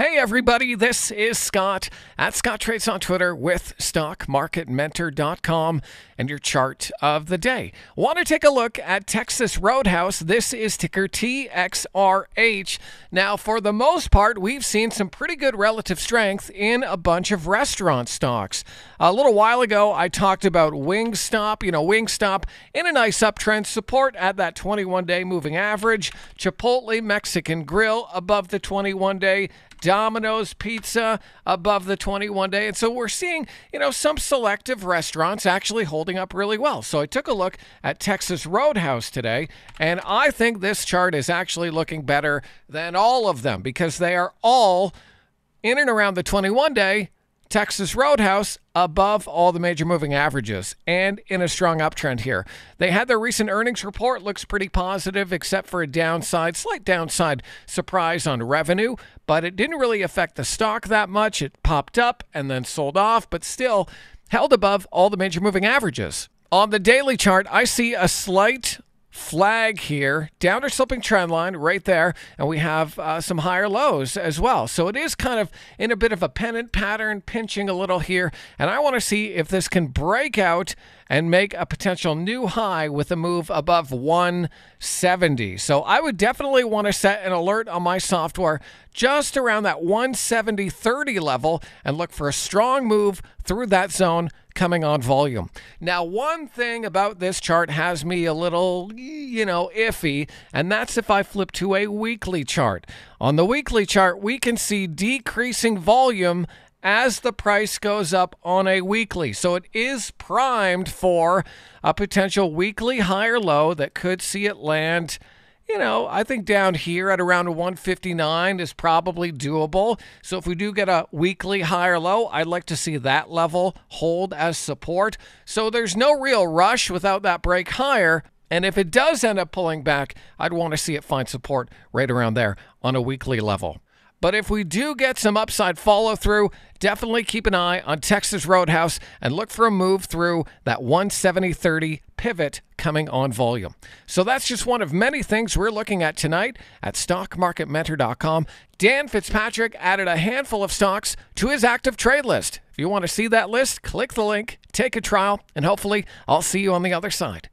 Hey, everybody, this is Scott at Scottrades on Twitter with StockMarketMentor.com and your chart of the day. Want to take a look at Texas Roadhouse? This is ticker TXRH. Now, for the most part, we've seen some pretty good relative strength in a bunch of restaurant stocks. A little while ago, I talked about Wingstop. You know, Wingstop in a nice uptrend, support at that 21 day moving average. Chipotle Mexican Grill above the 21 day Domino's Pizza above the 21 day. And so we're seeing, you know, some selective restaurants actually holding up really well. So I took a look at Texas Roadhouse today, and I think this chart is actually looking better than all of them because they are all in and around the 21 day Texas Roadhouse above all the major moving averages and in a strong uptrend here. They had their recent earnings report looks pretty positive except for a downside, slight downside surprise on revenue, but it didn't really affect the stock that much. It popped up and then sold off, but still held above all the major moving averages. On the daily chart, I see a slight flag here, downward sloping trend line right there, and we have uh, some higher lows as well. So it is kind of in a bit of a pennant pattern, pinching a little here, and I want to see if this can break out and make a potential new high with a move above 170. So I would definitely want to set an alert on my software just around that 170.30 level and look for a strong move through that zone coming on volume. Now, one thing about this chart has me a little, you know, iffy, and that's if I flip to a weekly chart. On the weekly chart, we can see decreasing volume as the price goes up on a weekly. So it is primed for a potential weekly higher low that could see it land you know, I think down here at around 159 is probably doable. So if we do get a weekly higher low, I'd like to see that level hold as support. So there's no real rush without that break higher. And if it does end up pulling back, I'd want to see it find support right around there on a weekly level. But if we do get some upside follow through, definitely keep an eye on Texas Roadhouse and look for a move through that 170.30 pivot coming on volume. So that's just one of many things we're looking at tonight at stockmarketmentor.com. Dan Fitzpatrick added a handful of stocks to his active trade list. If you want to see that list, click the link, take a trial, and hopefully I'll see you on the other side.